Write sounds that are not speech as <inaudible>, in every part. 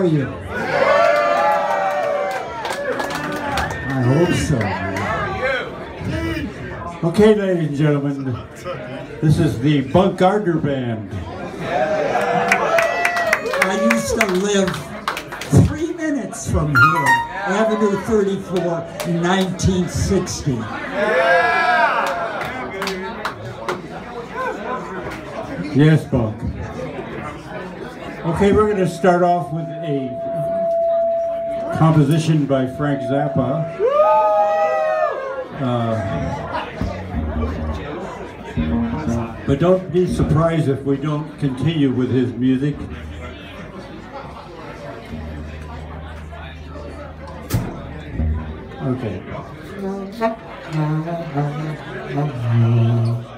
Are you? I hope so. Okay, ladies and gentlemen, this is the Bunk Gardner Band. I used to live three minutes from here, Avenue 34, 1960. Yes, Bunk. Okay, we're going to start off with a composition by Frank Zappa. Uh, but don't be surprised if we don't continue with his music. Okay. <laughs>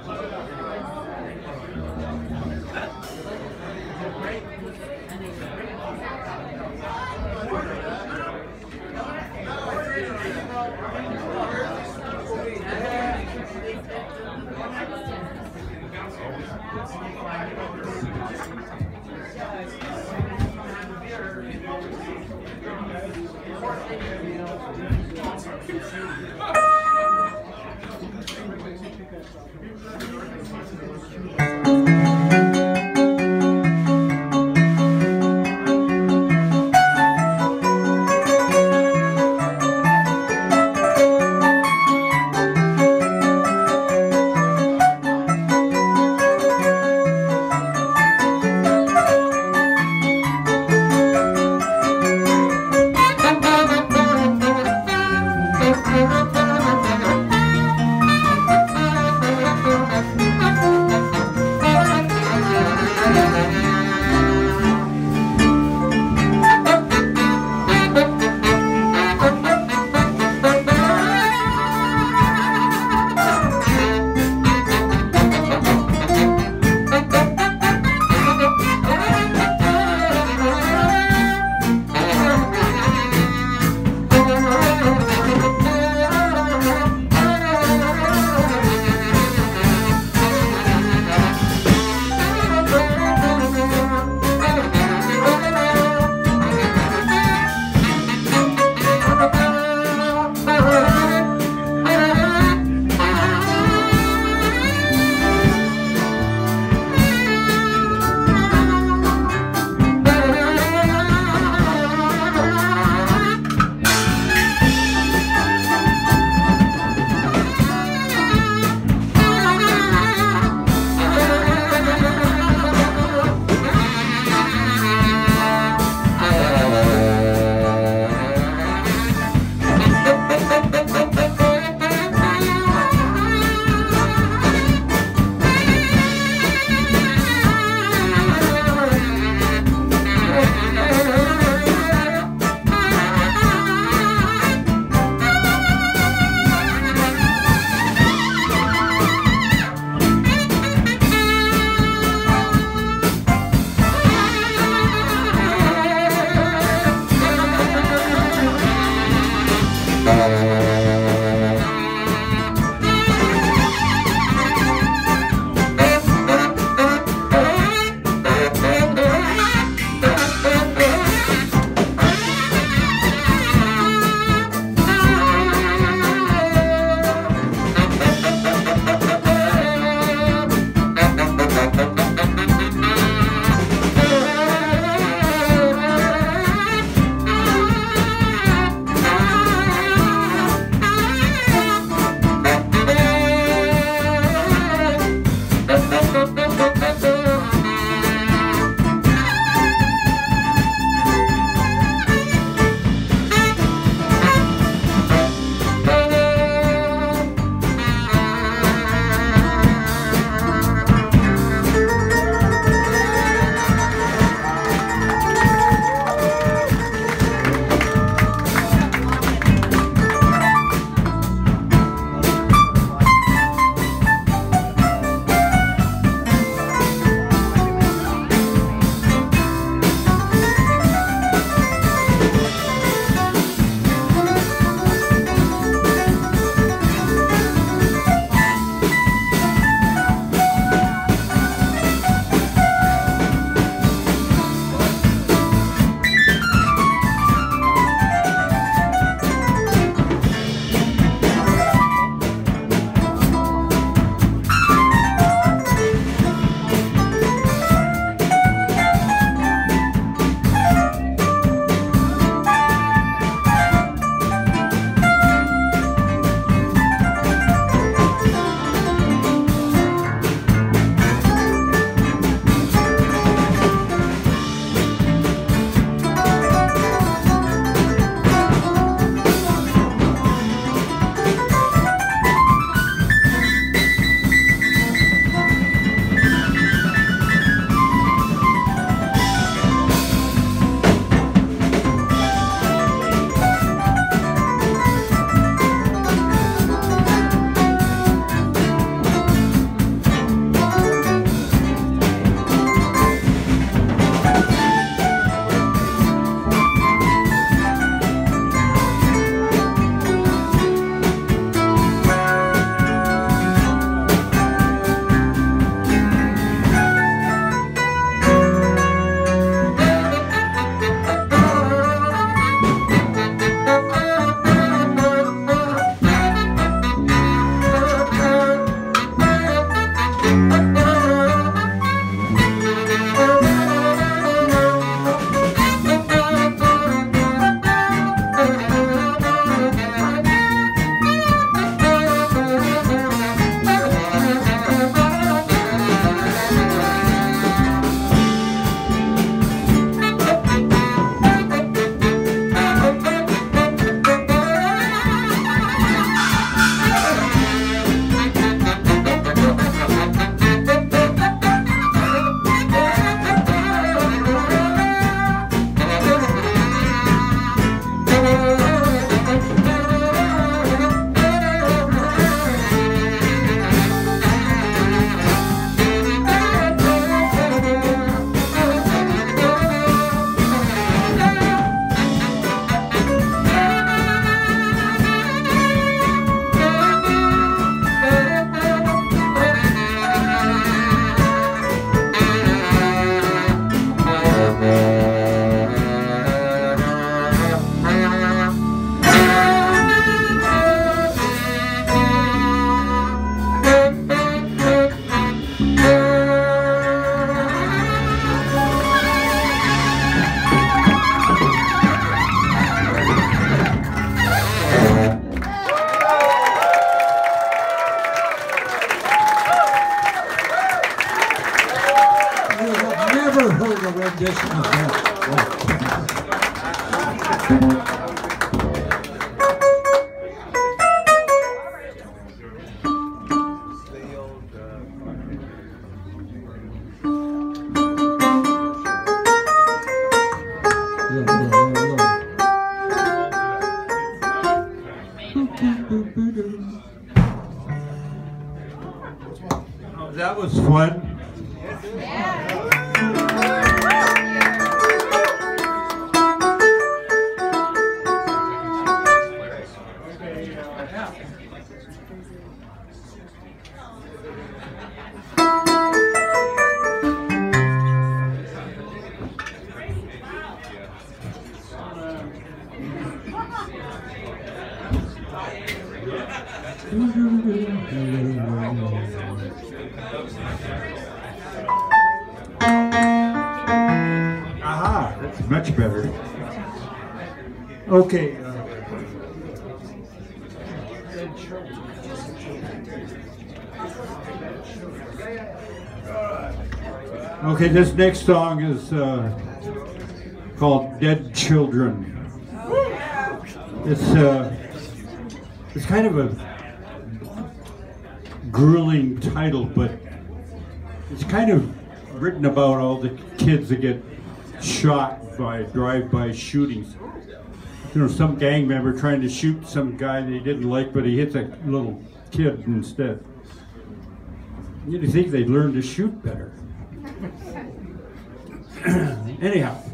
rendition of that. Okay, this next song is uh, called "Dead Children." It's uh, it's kind of a grueling title, but it's kind of written about all the kids that get shot by drive-by shootings. You know, some gang member trying to shoot some guy that he didn't like, but he hits a little kid instead. You'd think they'd learn to shoot better. <clears throat> Anyhow.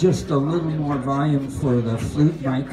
Just a little more volume for the flute mic?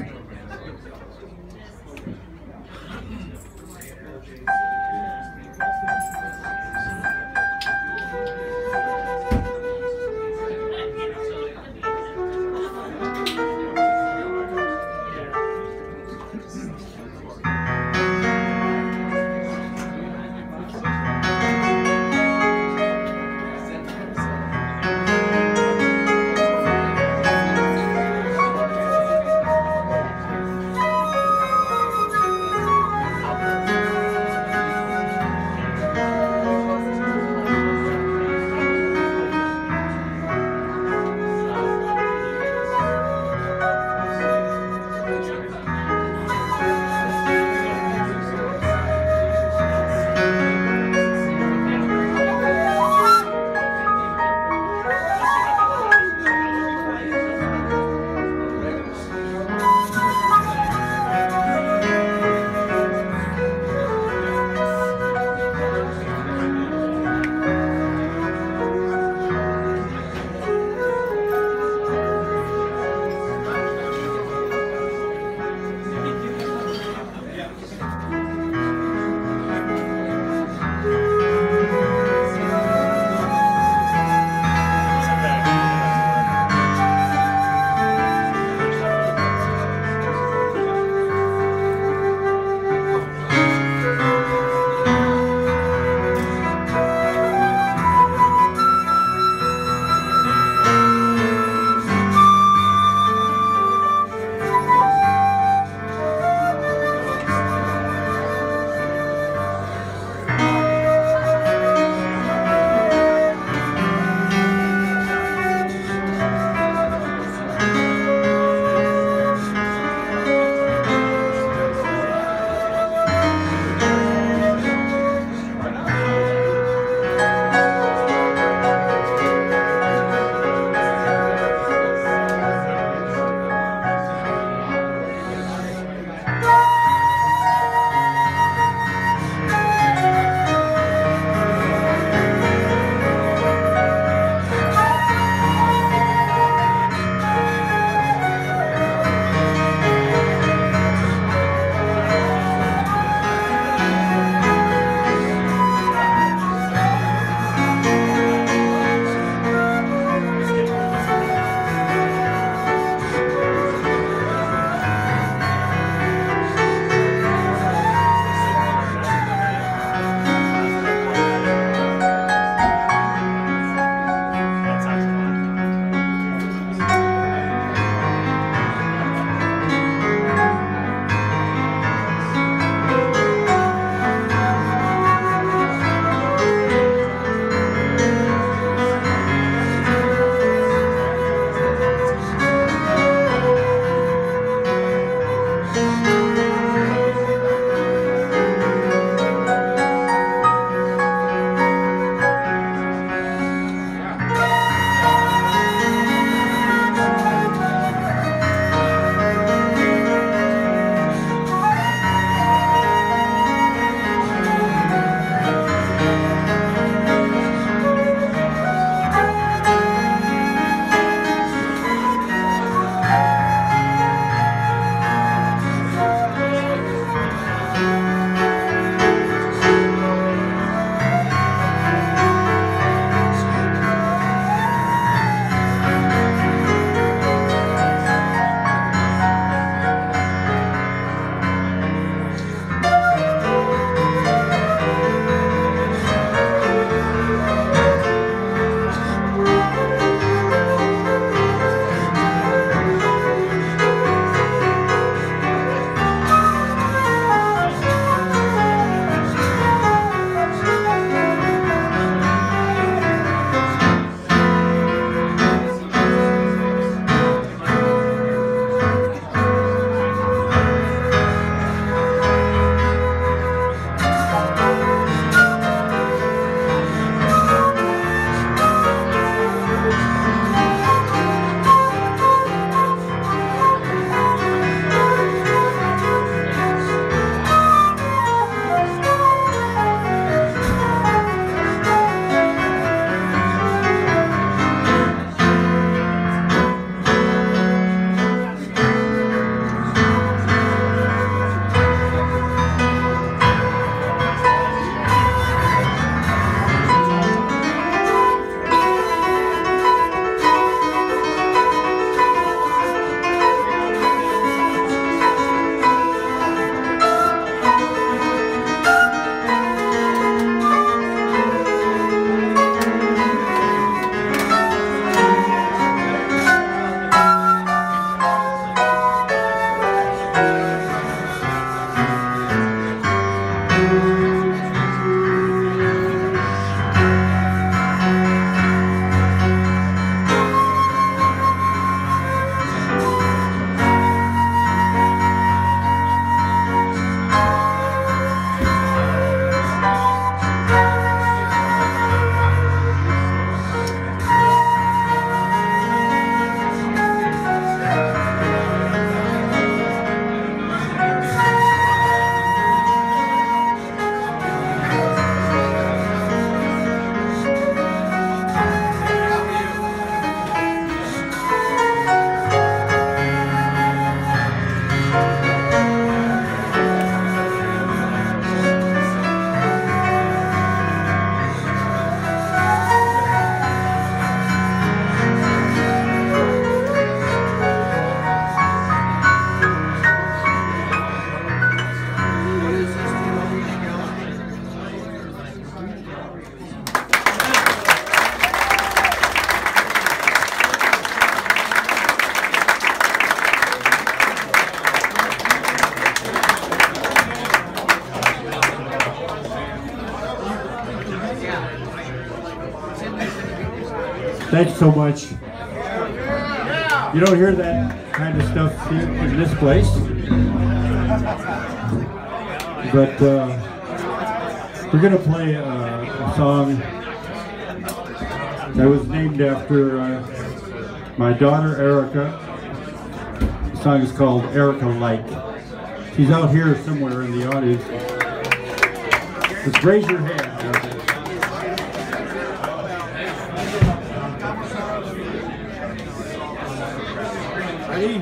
So much. You don't hear that kind of stuff here in this place. But uh, we're going to play a, a, song that was named after uh, my daughter Erica. The song is called Erica Light. She's out here somewhere in the audience. Just raise your hand. Ready?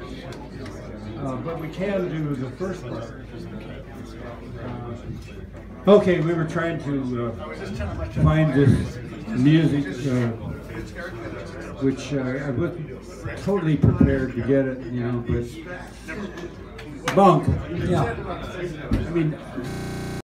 Uh, but we can do the first part. Uh, Okay, we were trying to uh, find this music, uh, which uh, I wasn't totally prepared to get it, you know, but Bunk. Yeah. I mean,